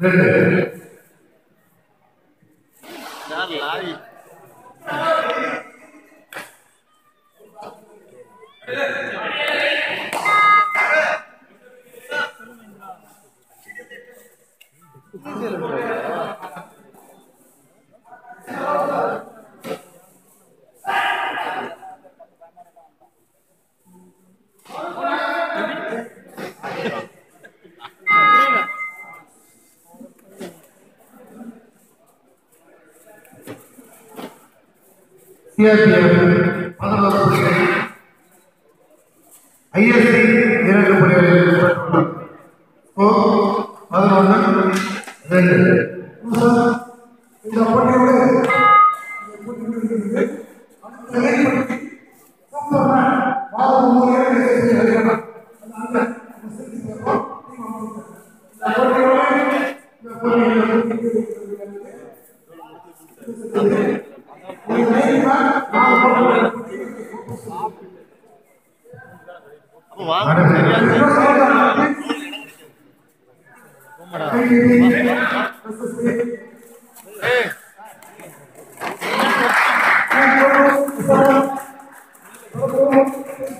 ரெண்டு ஐஎஸ்சி இரண்டு புள்ளிகளில் பதினொன்று ரெண்டு.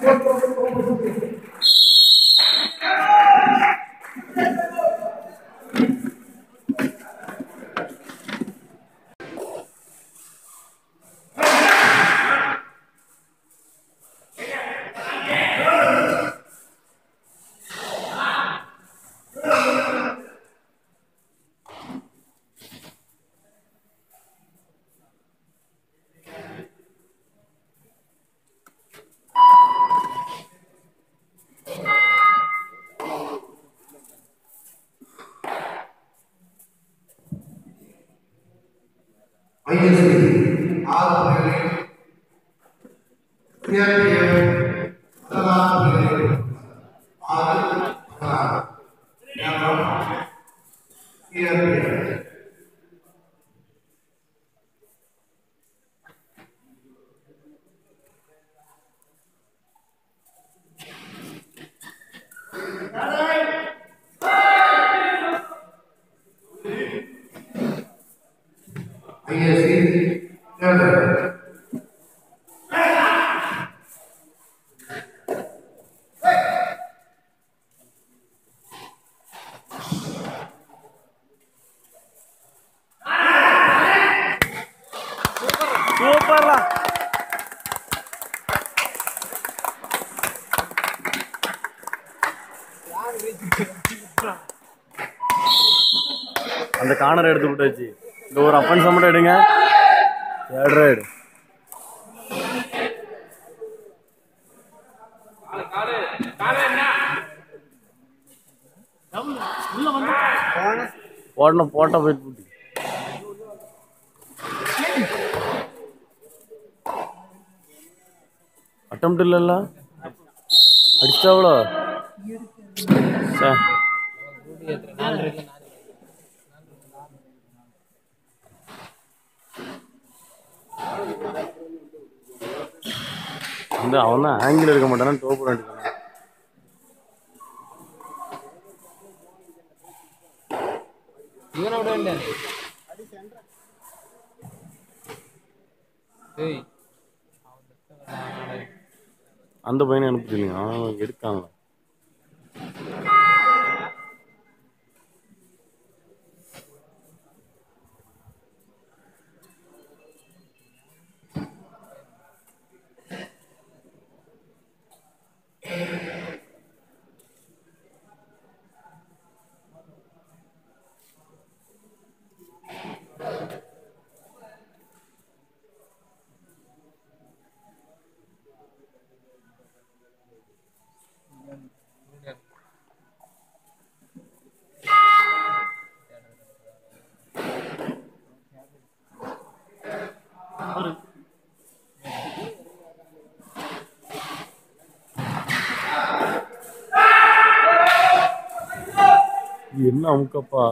cuerpo. அந்த கார்னர் எடுத்து விட்டாச்சு. இந்த ஒரு அப்பன் சம்பளம் எடுங்க. ஏழரை எடு போடணும் போட்ட போயிட்டு போட்டு. அட்டம் இல்லைல்ல? அடிச்சாவளோ சார். வந்து அவன் தான். ஆங்கிள் எடுக்க மாட்டானா டோப்பு ஏய். அந்த பையனை அனுப்பி இல்லைங்க அவன் அமுக்கப்பா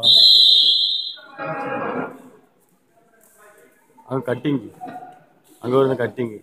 அங்க கட்டிங் அங்க வருது கட்டிங்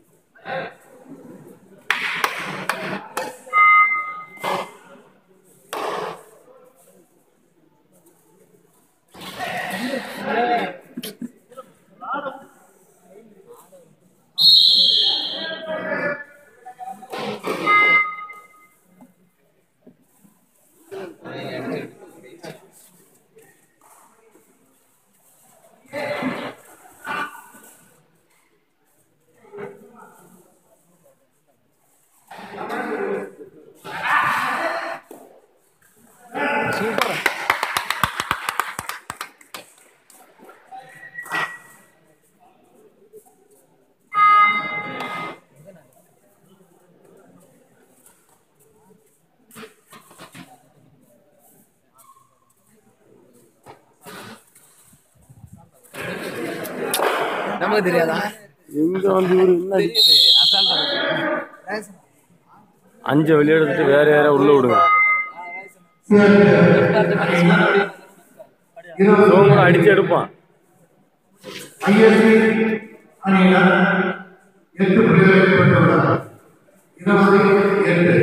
நமக்கு தெரியாதா? எங்க வந்து இவரு என்ன அஞ்சை வெளியெடுத்துட்டு வேற யாரா உள்ள விடுங்க. அடிச்சு எடுப்பான். எட்டு.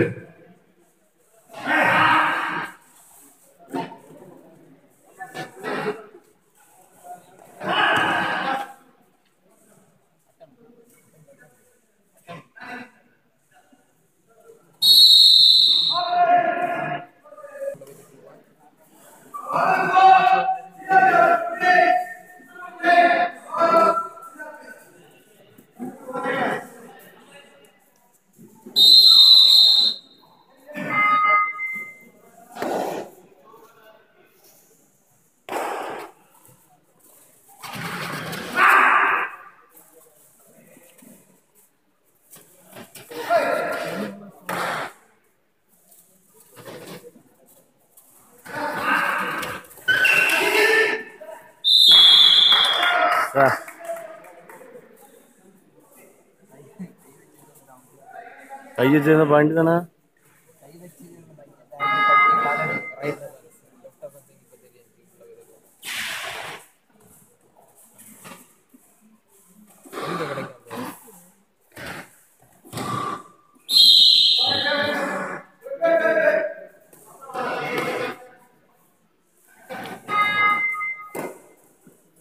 கையை சேர்ந்த பாயிண்ட் தானே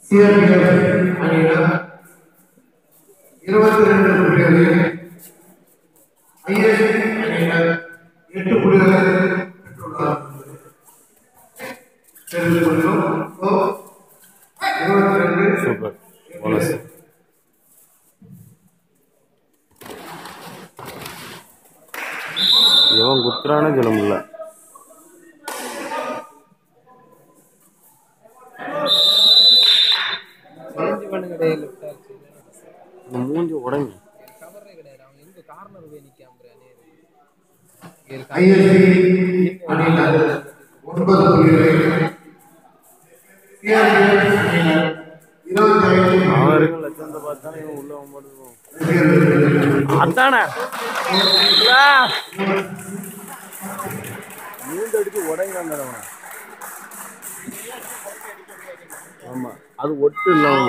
சிஆர்பிஎஃப் அணியினர் இருபத்தி ரெண்டு புள்ளிகளையும் ஐஎஸ்சி அணியினர் எட்டு புள்ளிகளை பெற்றுள்ளனர் தெரிந்து கொள்கிறோம் So, இருபத்தி ரெண்டு சூப்பர் போனஸ் எவன் குத்துறானே சொல்ல முடியல கார்னர் போய் நிக்காம ஐஎஸ்சி அணியினர் ஒன்பது புள்ளிகள் சிஆர்பிஎஃப் அணியினர் இருபத்தி ஐந்து அவன் இருக்கும் லட்சத்தை பார்த்தா இவன் உள்ள போகும்போது அதானே உடைங்கிறான் அவனை ஆமா அது ஒட்டு இல்லாம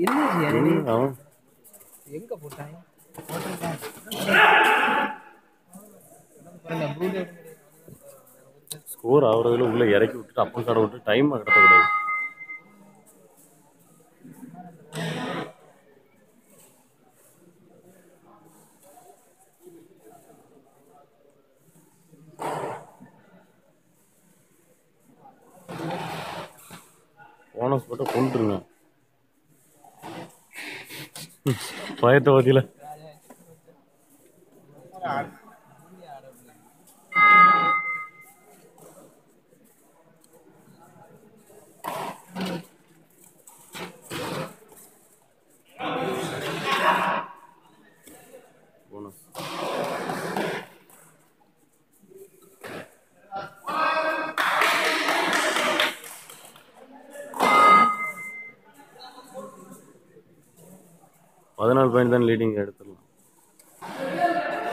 என்ன எங்க போட்டாங்க ஸ்கோர் ஆகுறதுல உள்ள இறக்கி விட்டுட்டு அப்பன் கடை விட்டு டைம் கடத்தக்கூடாது. போனஸ் போட்டு கொண்டுருங்க 嗯 我也到地了。பதினாலு பாயிண்ட் தான் லீடிங் எடுத்துடலாம்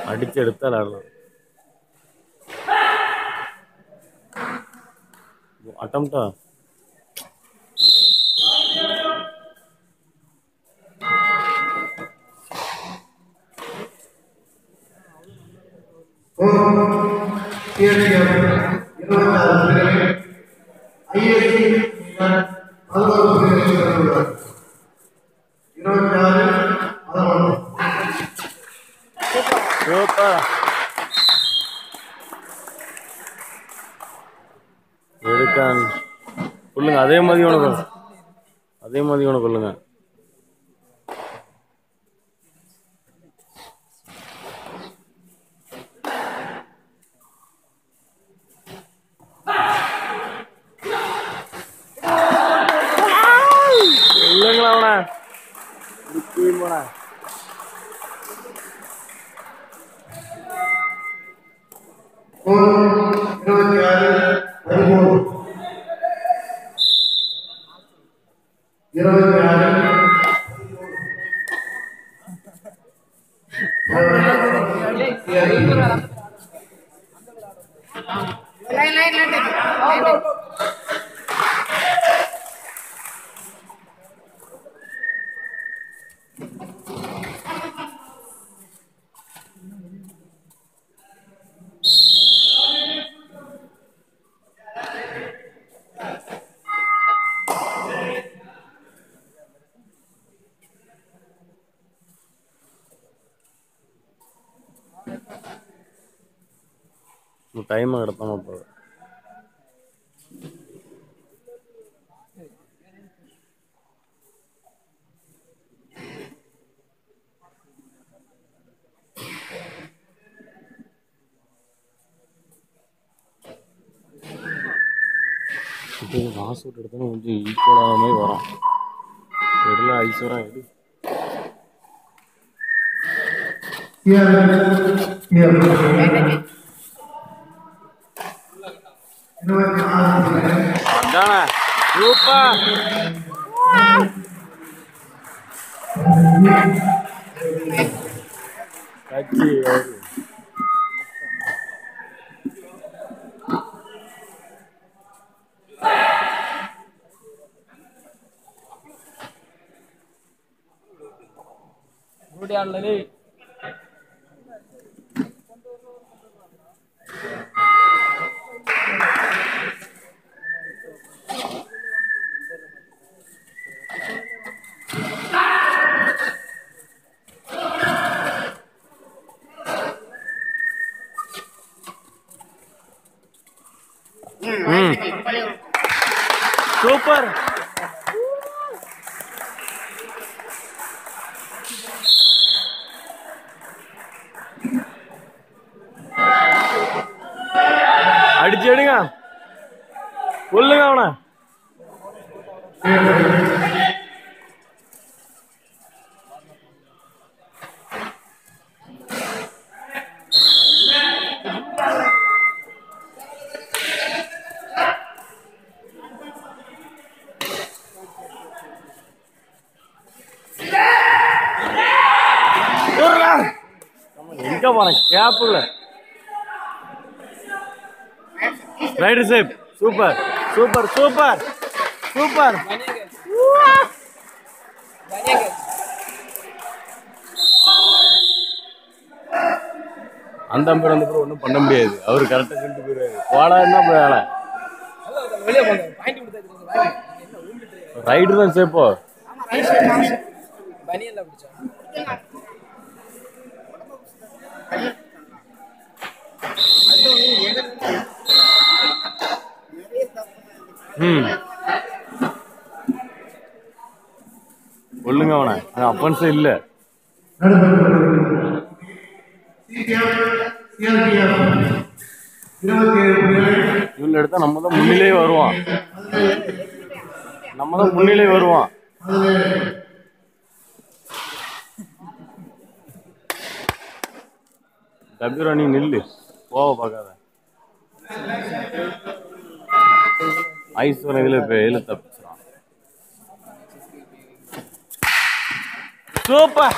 அடிச்சு எடுத்தா விளையாடலாம் அட்டம்டா சிஆர்பிஎஃப் இருபத்தி அதே மாதிரி உனக்கு அதே மாதிரி உனக்கு கொள்ளுங்க. இல்லைங்களா அவனை. டைம் கிடத்தாம போகுது இப்போ மாசு விட்டு எடுத்தோன்னா கொஞ்சம் ஈக்குவலாக மாதிரி வரும். எடுல ஐஸ் வரும் எடு. இருபத்தி ஆறு புள்ளிகள் அதானே சூப்பர் கட்சி அவரு. हम्म। सुपर எங்க போன கேப்ல ரைட் சேப் சூப்பர் சூப்பர் சூப்பர் சூப்பர் அந்த அம்பர் வந்து கூட ஒன்றும் பண்ண முடியாது. அவர் கரெக்டாக சொல்லிட்டு போயிடுவாரு. போடா என்ன வேலை? ரைடு தான் சேப்போ பனியன்ல பிடிச்சா? ம். கொல்லுங்க அவனை. அப்பன்ஸே இல்லை. இருபத்தி ஏழு எடுத்தா நம்ம தான் முன்னிலே வருவான். நம்ம தான் முன்னிலே வருவான். டபியூரா நீ நில்லு. போவ பார்க்காத. ஐஸ்வரன் இதுல எழு தப்பிச்சிடான் சூப்பர்.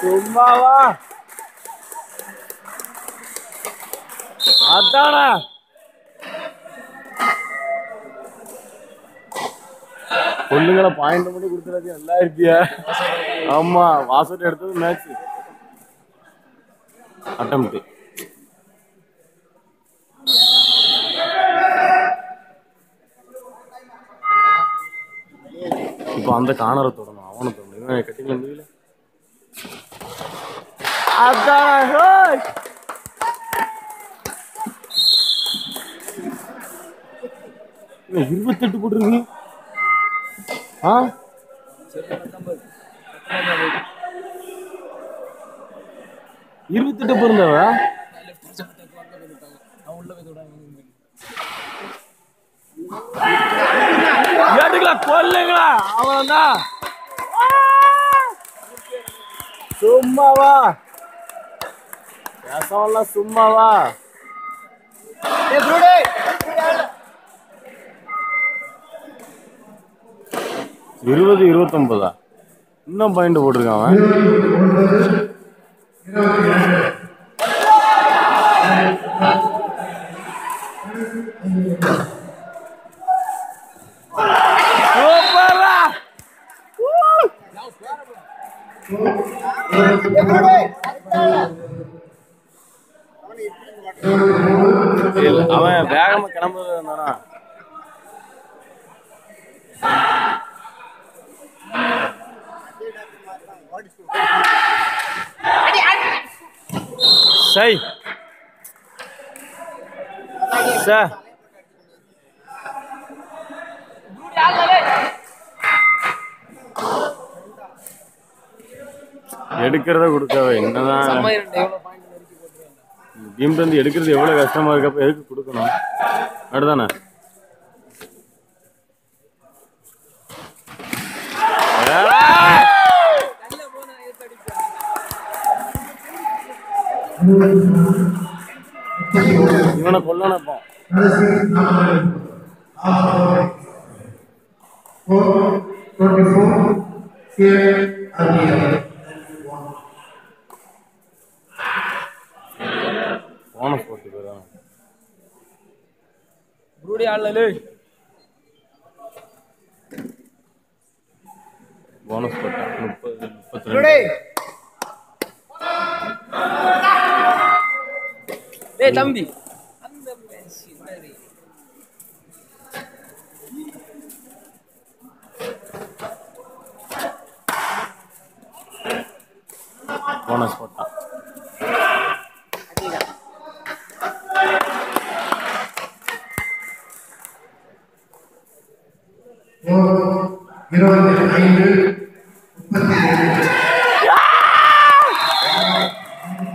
சும்மாவா? அதானா. பொண்ணுங்களை பாயிண்ட் பண்ணி கொடுத்துறது நல்லா இருக்கியா ஆமா வாசல் எடுத்தது மேட்ச் அட்டம்ப்ட் இப்போ அந்த காணரை தொடணும் அவனை தொடணும். இவன் கட்டிங்கள முடியல அதான் இருபத்தெட்டு போட்டுருக்கு ஆ? இருபத்தெட்டு பிறந்தவ அவன் ஏட்டுங்களா கொல்லுங்களா அவன்தான் சும்மாவா? பேசவெல்லாம் சும்மாவா ஏ இருபது இருபத்தொன்பதா? இன்னும் பாயிண்ட் போட்டிருக்கான் அவன். அவன் வேகமா கிளம்புறது சை. சார் எடுக்கிறத கொடுக்காவ என்னதான் இருந்து எடுக்கிறது எவ்வளவு கஷ்டமா இருக்கப்ப எதுக்கு கொடுக்கணும்? அடுதானே இவனை கொல்லணும் இப்போ போட்டு போயிடும் ப்ரூடி ஆடல போனஸ் போட்டேன் முப்பது முப்பத்தி ரெண்டு. டேய் தம்பி அந்த போனஸ் போட்டான் இருபத்தி ஐந்து முப்பத்தி ஏழு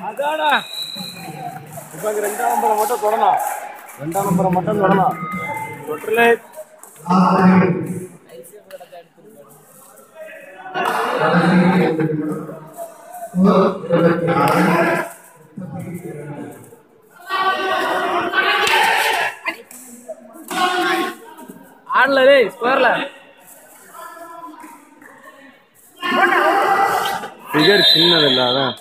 அதாடா இப்போ ரெண்டாம் நம்பரை மட்டும் தொடணும். ரெண்டாம் நம்பரை மட்டும் தொடணும். தொட்டிலே ஆடல டேய் ஸ்கொயர்ல ஃபிகர் சின்னது இல்லை அதான்.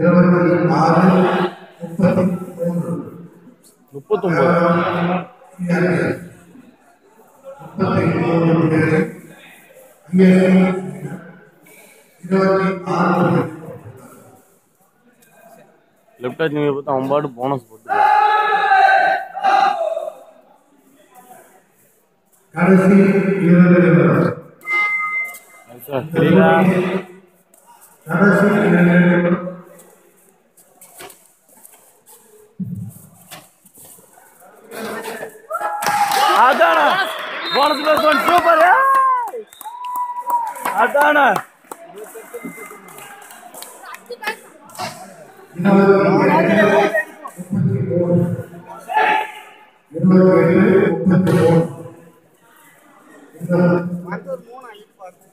இருபத்தி ஆறு முப்பத்தி மூன்று. முப்பத்தொம்பது. முப்பத்தி மூன்று பேர். அங்கே இருபத்தி ஆறு லெஃப்ட் ஹேண்ட் நீங்கள் பார்த்தா அவன் பாட்டு. போனஸ் போட்டு கடைசி இரண்டு கடைசி இரண்டு நிமிடம் அதானே போனஸ் பிளஸ் ஒன் சூப்பர்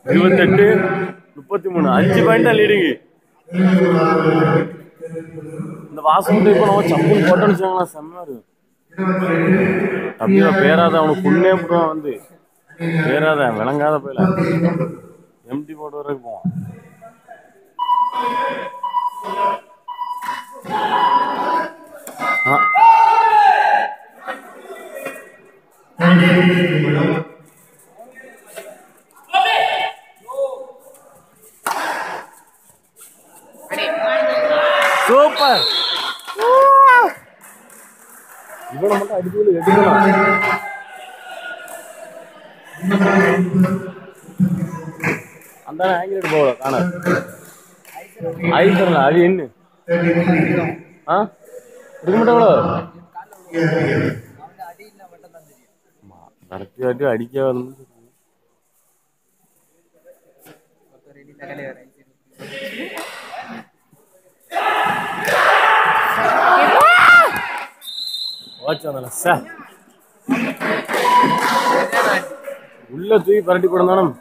இருபத்தெட்டு முப்பத்தி மூணு அஞ்சு பாயிண்ட் தான் லீடிங்கு இந்த வாசம் இப்போ நம்ம சப்புன்னு போட்டோன்னு செம்மையா இருக்கும். அப்படியே பேராத அவனுக்கு புண்ணே போடுவான் வந்து. பேராத விளங்காத போயில. எம்டி போட்டு வரைக்கும் போவான் ஆ சூப்பர் இவனை மட்டும் அடிக்கல எடுக்கலாம் அந்த ஆங்கிலேட் போகல காண ஐத்தரல அது என்ன ஆ இருக்க மாட்டாங்களோ நடத்தி வாட்டி அடிக்க வந்து ஓச்சு அதில் சார் உள்ள தூக்கி பரட்டி போடுந்தாலும்